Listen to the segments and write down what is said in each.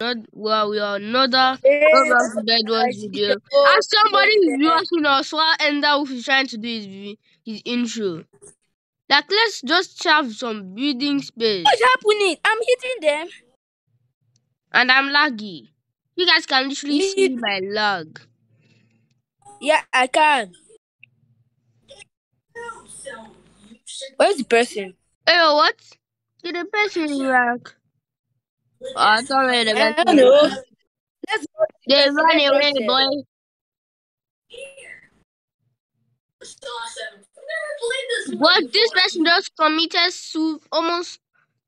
not well, we are another Roblox Bedwars guys, video. As somebody is boy, watching us while Ender Wolf is trying to do his his intro. Like let's just have some breathing space. What's happening? I'm hitting them. And I'm laggy. You guys can literally Me see my lag. Yeah, I can. Where's the person? Hey, yo, what? Did the person like? Oh, I thought we the I guy. don't know. Let's go. They person. run away, boy. What this person just committed to almost.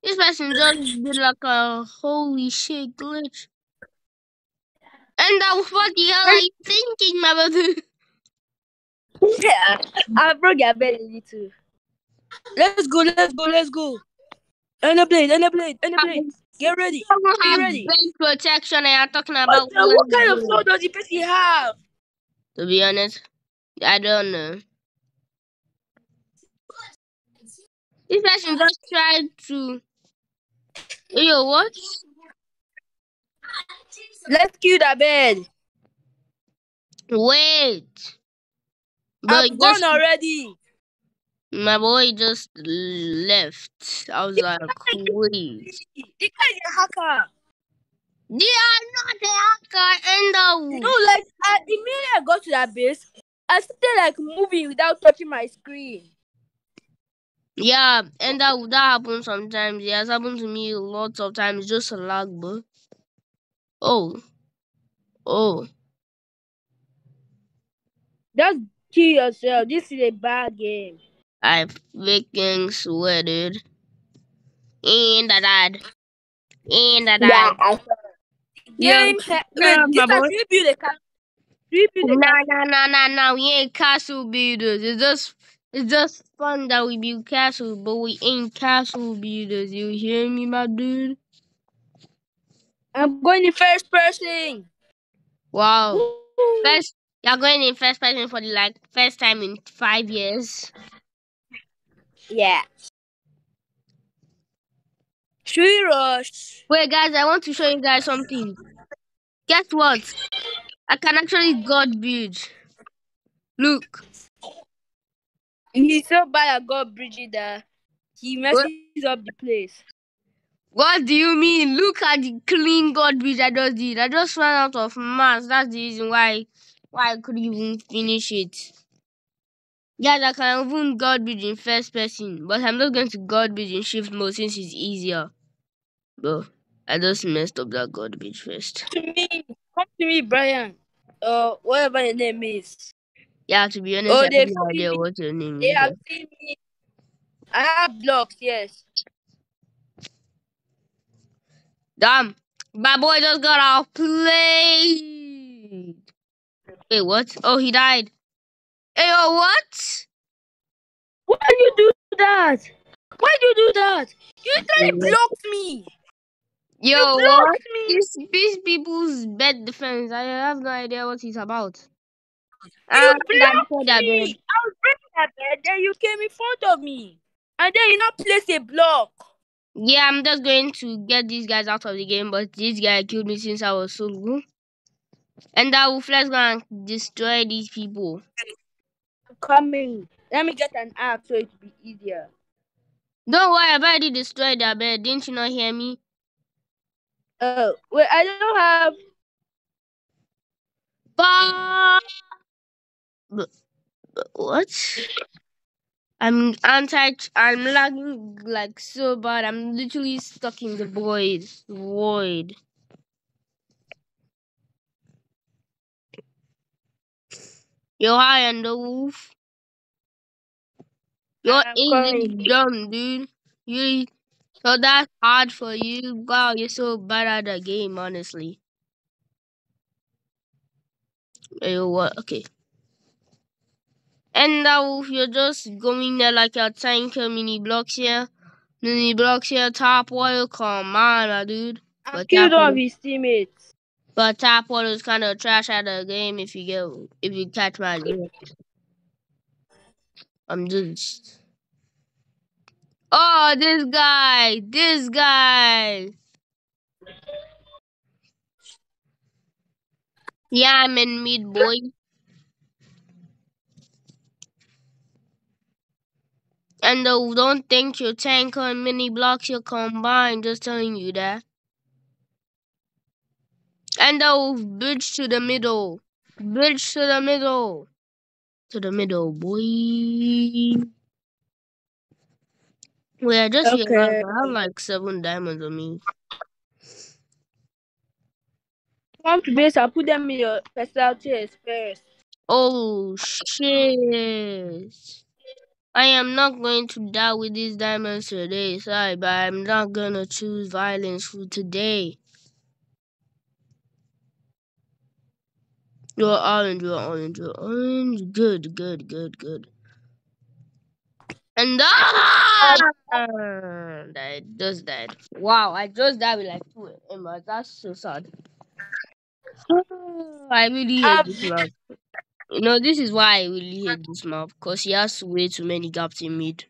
This person just did like a holy shit glitch. And uh, what the hell are you thinking, my brother? Yeah, I broke your bed a little. Let's go, let's go, let's go. And a blade, and a blade, and a blade. Get ready. I Be ready. brain protection and you're talking about the- what kind of sword does the person have? To be honest, I don't know. This person just tried to. Yo, what? Let's kill that bed. Wait. But I've gone already. My boy just left. I was like, guy is a hacker. They are not the hacker and the. No, like uh, the minute I got to that base, I started like moving without touching my screen. Yeah, and that that happens sometimes. It has happened to me lots of times. Just a lag, bro. Oh, oh. Just kill yourself. This is a bad game. I freaking swear, dude. And I died. And I died. I saw. Yeah. Game. he- Yeah, Wait, this my has boy. rebuild a castle. Rebuild a Nah, castle. nah, nah, nah, nah. We ain't castle builders. It's just, it's just fun that we build castles, but we ain't castle builders. You hear me, my dude? I'm going in first person. Wow. Woo. First, you're going in first person for the like first time in five years. Yeah. Rush? Wait, guys, I want to show you guys something. Guess what? I can actually god build. Look. He's so bad at God bridging that he messes up the place. What do you mean? Look at the clean god bridge I just did. I just ran out of mass. That's the reason why why I couldn't even finish it. Guys, I can even god bridge in first person, but I'm not going to god bridge in shift mode since it's easier. Bro, I just messed up that god bridge first. Come To me, come to me, Brian. Uh, whatever your name is. Yeah, to be honest, Oh, I have no idea what your name They is. have seen me. I have blocks, yes. Damn, my boy just got outplayed. Wait, what? Oh, he died. Hey, yo, what? Why you do that? Why do you do that? You literally blocked me. Yo, you what? blocked me. These, these people's bad defense. I have no idea what he's about. You Ah, blocked I'm for that me. bed. I was breaking that bed, then you came in front of me. And then you not place a block. Yeah, I'm just going to get these guys out of the game, but this guy killed me since I was so low. And I will flex go and destroy these people. Coming. Let me get an axe so it will be easier. Don't worry, I've already destroyed their bed. Didn't you not hear me? Uh, wait, I don't have. But, but what? I'm anti. I'm lagging like so bad. I'm literally stuck in the void. Void. Yo, high and the wolf. You're I'm easily coming. dumb, dude. You so that's hard for you. Wow, you're so bad at the game, honestly. Yo, what? Okay. And now you're just going there like a tanker uh, mini blocks here. Mini blocks here, top oil, come on, my dude. I killed one- his teammates. But top oil is kind of trash at the game if you get if you catch my. I'm just. Oh, this guy, this guy. Yeah, I'm in mid, boy. And uh, don't think your tank and mini blocks your combine, just telling you that. And uh, bridge to the middle. Bridge to the middle. To the middle, boy. Wait, I just Okay. realized I have like seven diamonds on me. Come to base. I'll put them in your personal chest first. Oh shit. I am not going to die with these diamonds today, sorry, but I'm not gonna choose violence for today. You're orange, you're orange, you're orange. Good, good, good, good. And ah! Died, just died. Wow, I just died with like two emeralds. That's so sad. I really hate Um, this map. You know, this is why I really hate this map because he has way too many gaps in mid.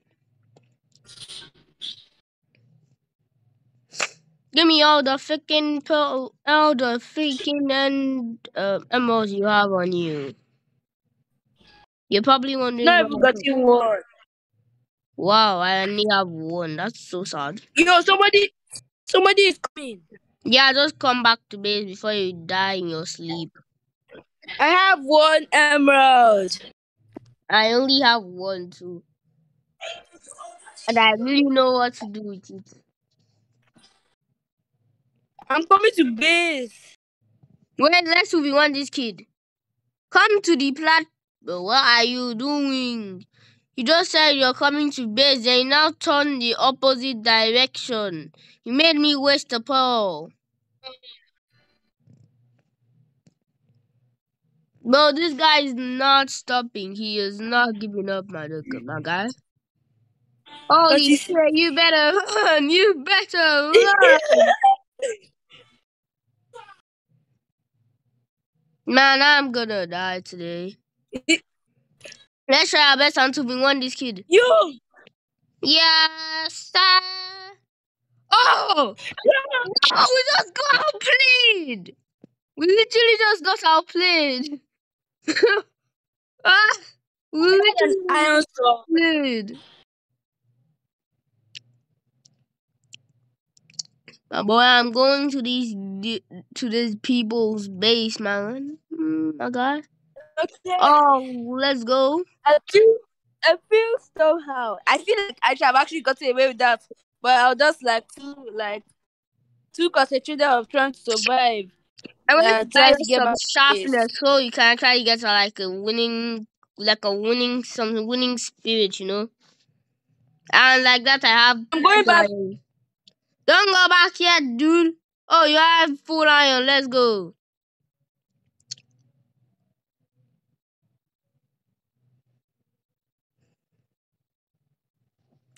Give me all the freaking pearl, all the freaking and uh, emeralds you have on you. You're probably wondering. not why even I got you one. Wow, I only have one. That's so sad. Yo, somebody, somebody is coming. Yeah, just come back to base before you die in your sleep. I have one emerald. I only have one too. And I really know what to do with it. I'm coming to base. Wait, let's we want this kid. Come to the plat. But what are you doing? You just said you're coming to base, then you now turn the opposite direction. You made me waste the pearl. Bro, this guy is not stopping. He is not giving up, my, my guy. Oh, Holy shit, you better run! You better run! Man, I'm gonna die today. Let's try our best until we won this kid. You! Yes, sir. Oh! Oh, we just got outplayed! We literally just got outplayed. ah! We literally iron sword. outplayed. My boy, I'm going to these to this people's base, man. Mm, my guy. Okay. Oh, let's go. I feel, I feel somehow. I feel like I should have actually gotten away with that, but I was just like too, like, too concentrated of trying to survive. I want to try to get some back to base. sharpness so you can try to get to like a winning, like a winning, some winning spirit, you know. And like that, I have. I'm going back. Don't go back yet, dude. Oh, you have full iron. Let's go.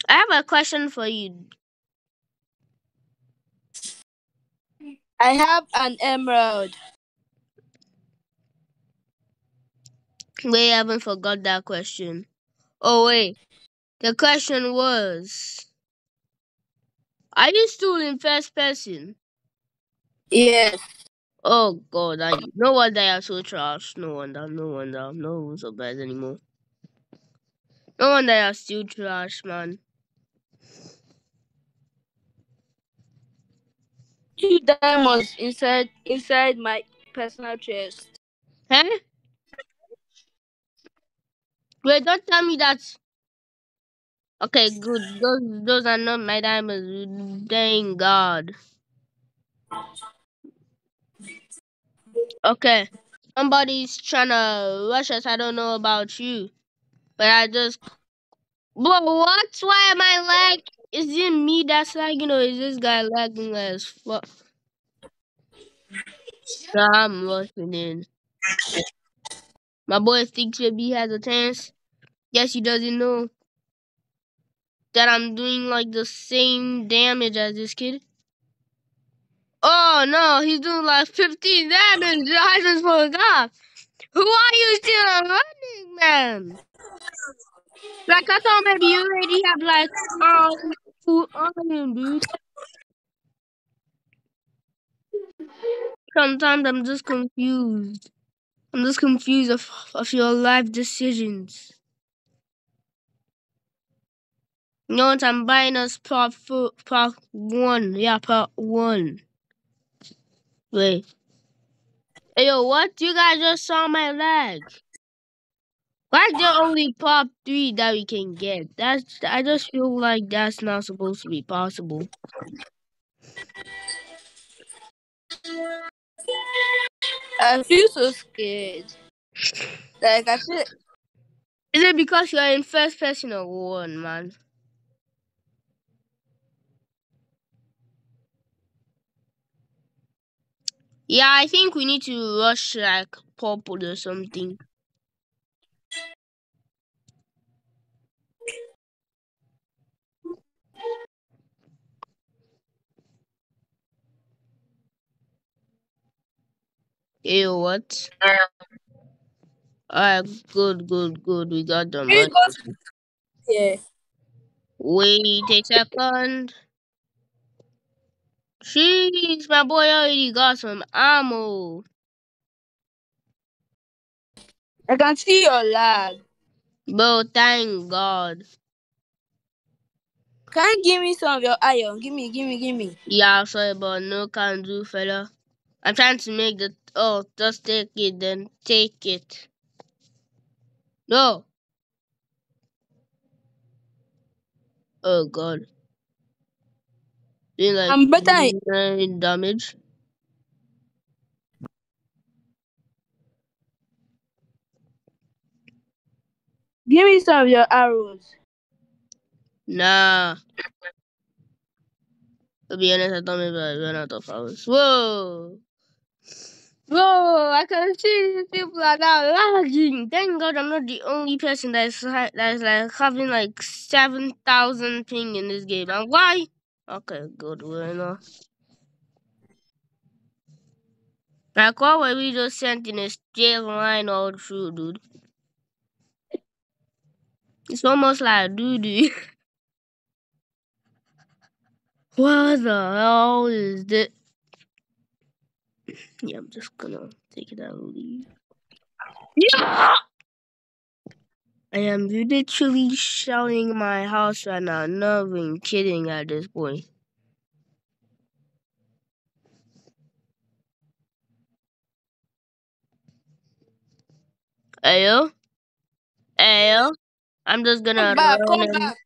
I have a question for you. I have an emerald. We haven't forgot that question. Oh wait, the question was: Are you still in first person? Yes. Oh god, I no wonder you're so trash. No wonder, no wonder, no one's so bad anymore. No wonder you're still trash, man. Two diamonds inside inside my personal chest. Huh? Wait, don't tell me that. Okay, good. Those those are not my diamonds. Thank God. Okay. Somebody's trying to rush us. I don't know about you. But I just. Bro, what? Why am I lag? Is it me that's lagging or is this guy lagging as fuck? Nah, I'm rushing in. My boy thinks maybe he has a chance. Guess he doesn't know that I'm doing like the same damage as this kid. Oh no, he's doing like 15 damage. I just forgot. Who are you still running, man? Like I thought maybe you already have like um full iron, dude. sometimes I'm just confused. I'm just confused of, of your life decisions. You know what? I'm buying us part four, part one. Yeah, part one. Wait. Hey, yo, what? You guys just saw my leg. Why is there only part three that we can get? That's I just feel like that's not supposed to be possible. I feel so scared. Like I feel Is it because you're in first person or one, man? Yeah, I think we need to rush like purple or something. Ew, what? Alright, good, good, good. We got the Please money. yeah. Wait a second. Jeez, my boy already got some ammo. I can see your lag. Bro, thank God. Can you give me some of your iron? Give me, give me, give me. Yeah, sorry, but no can do, fella. I'm trying to make the. Oh, just take it, then take it. No. Oh God. Doing like um, I'm better. nine damage. Give me some of your arrows. Nah. To be honest, I thought maybe I ran out of arrows. Whoa. Whoa, I can see these people are now lagging. Thank God I'm not the only person that's that's like having like seven thousand ping in this game. And why? Okay, good. Not. Like what were we just sent in a straight line all through, dude? It's almost like doo doo. what the hell is this? Yeah, I'm just gonna take it out. Yeah! I am literally shelling my house right now. Not even kidding at this point. Ayo? Ayo? I'm just gonna Come back, come back.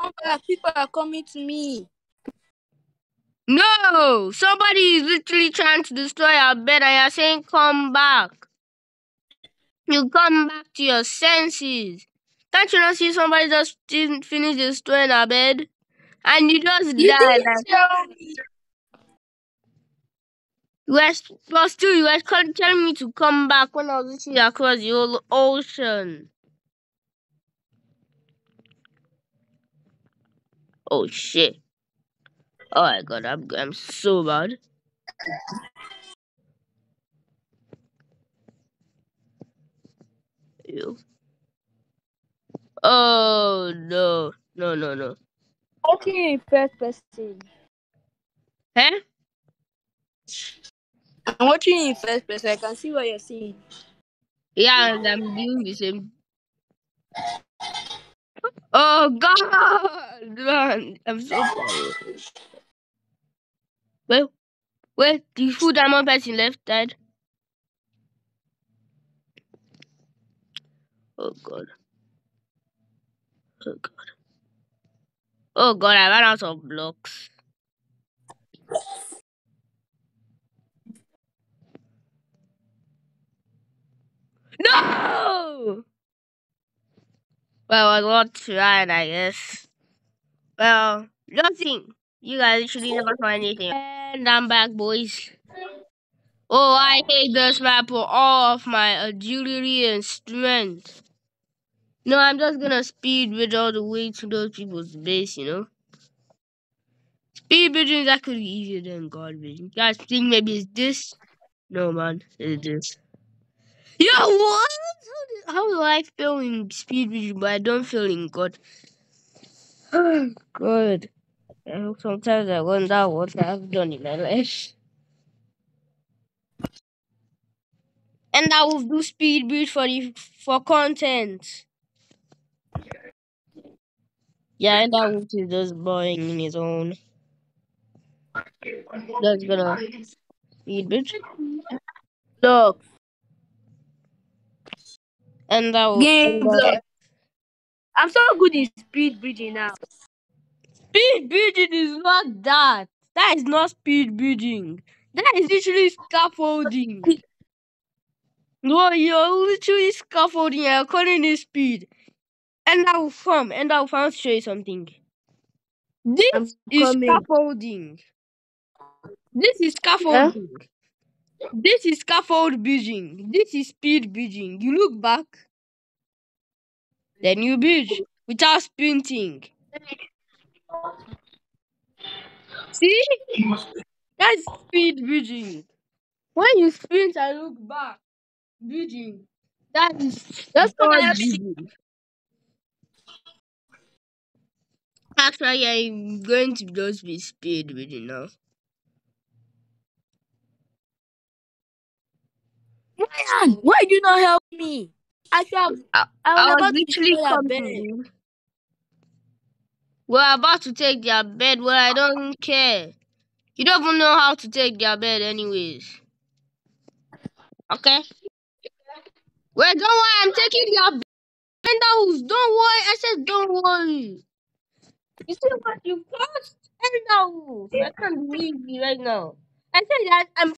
Come back. People are coming to me. No! Somebody is literally trying to destroy our bed and you're saying come back. You come back to your senses. Can't you not see somebody just didn't finish destroying our bed? And you just You died. didn't Like, you were, plus two, you were telling me to come back when I was literally across the whole ocean. Oh shit. Oh my god, I'm, I'm so bad. Oh no. No, no, no. Watching in first person. Huh? I'm watching in first person. I can see what you're seeing. Yeah, and I'm doing the same. Oh god, man, I'm so sorry. Well, wait, the food I'm on person left died. Oh god. Oh god. Oh god, I ran out of blocks. No! Well, I was not trying, I guess. Well, nothing. You guys literally never saw anything. And I'm back, boys. Oh, I hate this map for all of my agility and strength. No, I'm just gonna speed bridge all the way to those people's base, you know? Speed bridging is actually easier than God vision. You guys think maybe it's this? No, man, it's this. Yo, what? How do, I feel in speed bridging, but I don't feel in God? God. I- Sometimes I wonder what I've done in my life. And I will do speed bridge for the for content. Yeah, and that is just boring in his own. That's gonna speed bridge. Look. And that will Game block. I'm so good in speed bridging now. Speed bridging is not that. That is not speed bridging. That is literally scaffolding. No, you're literally scaffolding. You're calling it speed. And I will come. And I will to show you something. This I'm is coming. scaffolding. This is scaffolding. This is scaffold bridging. This is speed bridging. You look back, then you bridge without sprinting. See? That's speed bridging. When you sprint and look back, bridging. That is come not and help me. bridging. Actually, I'm going to just be speed bridging now. Man, why did you not help me? I have, I, I was I was about to literally destroy that coming. bed. We're about to take their bed. Well, I don't care. You don't even know how to take their bed, anyways. Okay? Well, don't worry. I'm taking their bed. Don't worry. I said, don't worry. You see what you cost? Endahouse. I can't believe you right now. I said that I'm